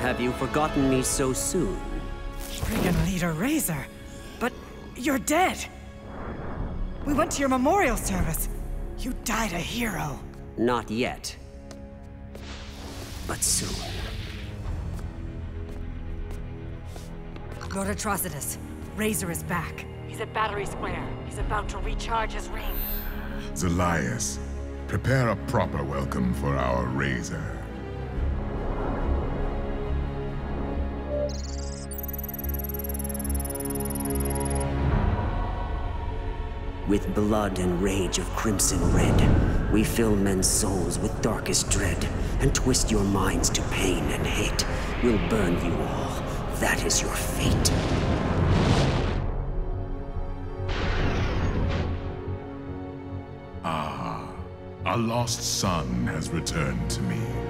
Have you forgotten me so soon? Brigand Leader Razer. But you're dead. We went to your memorial service. You died a hero. Not yet. But soon. Lord Atrocitus, Razer is back. He's at Battery Square. He's about to recharge his ring. Zilius, prepare a proper welcome for our Razer. With blood and rage of crimson red, we fill men's souls with darkest dread, and twist your minds to pain and hate. We'll burn you all. That is your fate. Ah, a lost son has returned to me.